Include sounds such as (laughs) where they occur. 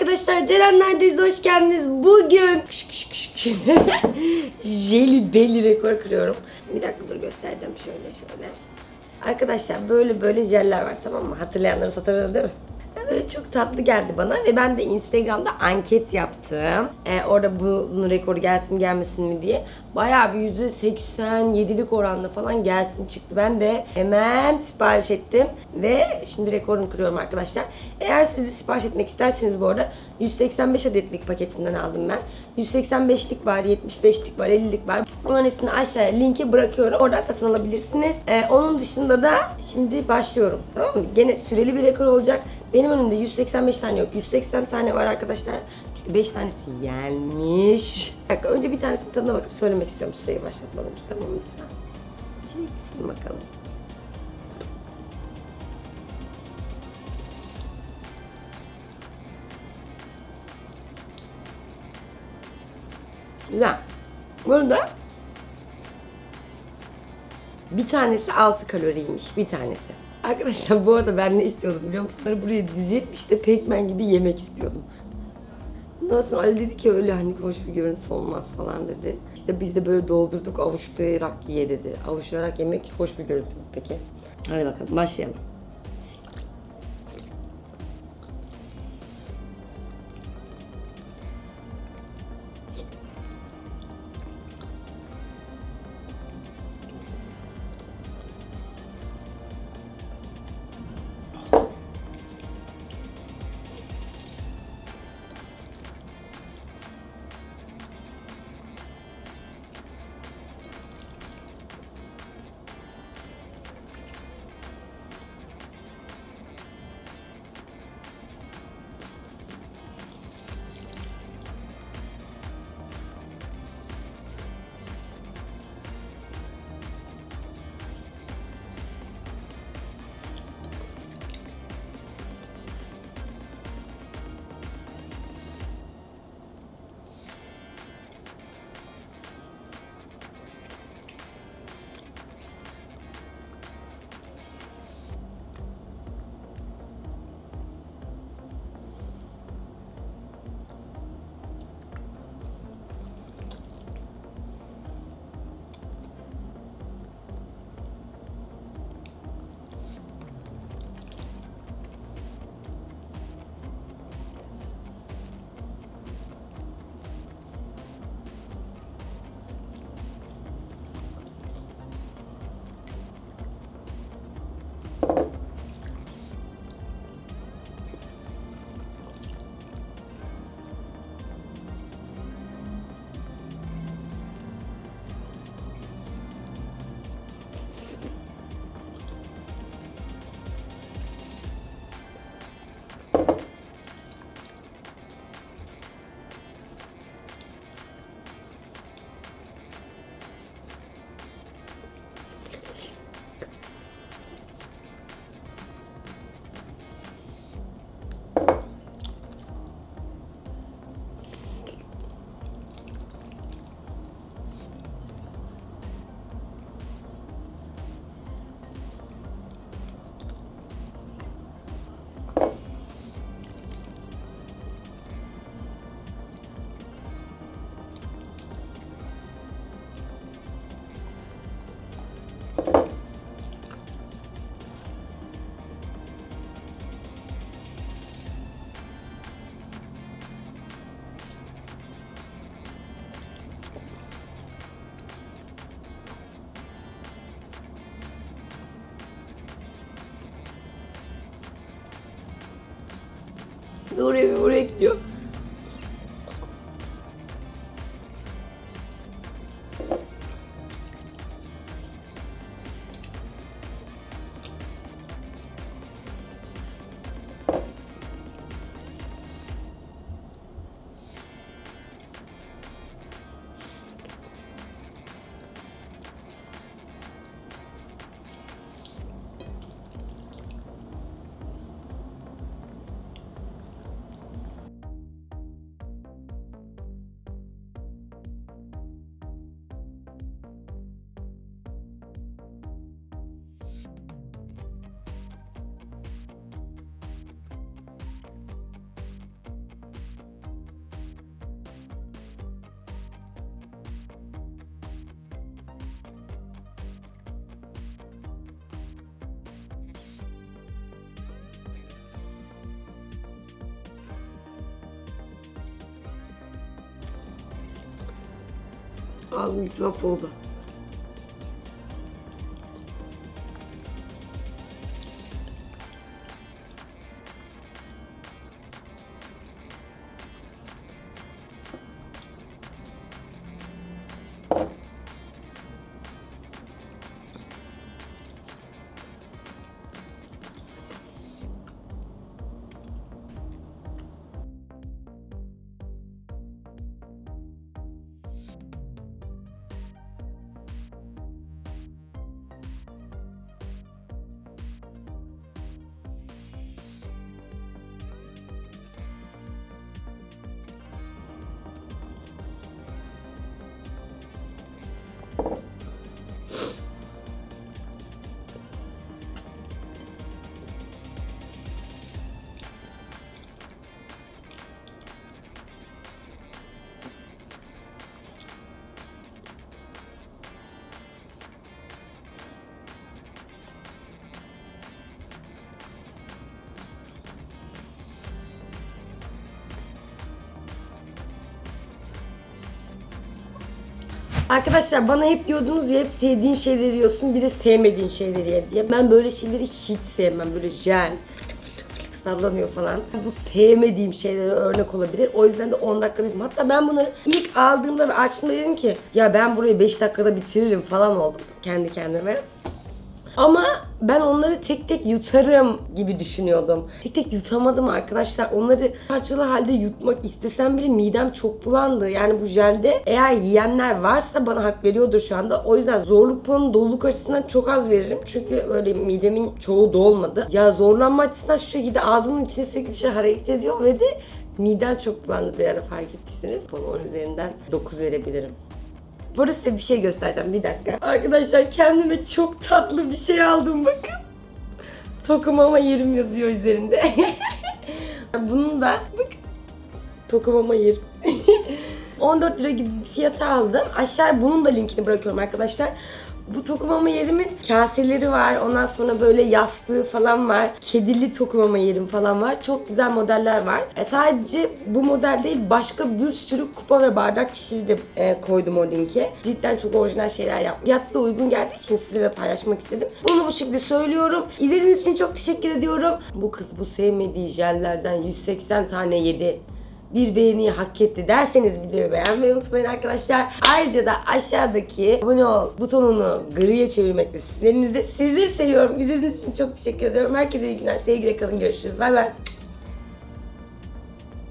arkadaşlar. Ceren neredeyiz? Hoş geldiniz. Bugün kış kış. (laughs) Jeli belli rekor kırıyorum. Bir dakika dur göstereceğim şöyle şöyle. Arkadaşlar böyle böyle jeller var tamam mı? Hatırlayanların hatırladı değil mi? Çok tatlı geldi bana ve ben de Instagram'da anket yaptım. Ee, orada bunun rekoru gelsin mi gelmesin mi diye. Bayağı bir %87'lik oranla falan gelsin çıktı. Ben de hemen sipariş ettim ve şimdi rekorumu kırıyorum arkadaşlar. Eğer sizi sipariş etmek isterseniz bu arada 185 adetlik paketinden aldım ben. 185'lik var, 75'lik var, 50'lik var. Bunların hepsini aşağıya linki bırakıyorum. Oradan satın alabilirsiniz. Ee, onun dışında da şimdi başlıyorum. Tamam mı? Gene süreli bir rekor olacak. Benim önümde 185 tane yok. 180 tane var arkadaşlar. Çünkü 5 tanesi gelmiş. Bir önce bir tanesinin tadına bakıp söylemek istiyorum. Süreyi başlatmadım. Tamam lütfen. Çeksin bakalım. Güzel. Burada bir tanesi 6 kaloriymiş. Bir tanesi. Arkadaşlar bu arada ben ne istiyordum biliyor musunuz? Buraya dizip işte pekmen gibi yemek istiyordum. Ondan sonra Ali dedi ki öyle hani hoş bir görüntü olmaz falan dedi. İşte biz de böyle doldurduk avuçlayarak ye dedi. Avuçlayarak yemek hoş bir görüntü peki? Hadi bakalım başlayalım. どれ売れっきょ alufoba. Arkadaşlar bana hep diyordunuz ya hep sevdiğin şeyleri yiyorsun bir de sevmediğin şeyleri ye diye. Ben böyle şeyleri hiç sevmem. Böyle jel, sallanıyor falan. Bu sevmediğim şeylere örnek olabilir. O yüzden de 10 dakika dedim. Hatta ben bunları ilk aldığımda ve açtığımda dedim ki ya ben burayı 5 dakikada bitiririm falan oldum kendi kendime. Ama ben onları tek tek yutarım gibi düşünüyordum. Tek tek yutamadım arkadaşlar. Onları parçalı halde yutmak istesem bile midem çok bulandı. Yani bu jelde eğer yiyenler varsa bana hak veriyordur şu anda. O yüzden zorluk puanı doluluk açısından çok az veririm. Çünkü öyle midemin çoğu dolmadı. Ya zorlanma açısından şu şekilde ağzımın içinde sürekli bir şey hareket ediyor ve de midem çok bulandı bir ara fark ettiyseniz. 10 üzerinden 9 verebilirim. Burada size bir şey göstereceğim bir dakika. Arkadaşlar kendime çok tatlı bir şey aldım bakın. Tokumama yerim yazıyor üzerinde. (laughs) Bunun da bakın. Tokumama yerim. (laughs) 14 lira gibi bir fiyata aldım. Aşağıya bunun da linkini bırakıyorum arkadaşlar. Bu tokumama yerimin kaseleri var. Ondan sonra böyle yastığı falan var. Kedili tokumama yerim falan var. Çok güzel modeller var. E, sadece bu model değil başka bir sürü kupa ve bardak çeşidi de e, koydum o linke. Cidden çok orijinal şeyler yaptım. Fiyatı da uygun geldiği için sizinle paylaşmak istedim. Bunu bu şekilde söylüyorum. İzlediğiniz için çok teşekkür ediyorum. Bu kız bu sevmediği jellerden 180 tane yedi bir beğeniyi hak etti derseniz videoyu beğenmeyi unutmayın arkadaşlar. Ayrıca da aşağıdaki abone ol butonunu griye çevirmekte sizlerinizde. Sizleri seviyorum. İzlediğiniz için çok teşekkür ediyorum. Herkese iyi günler. Sevgiyle kalın. Görüşürüz. Bay bay.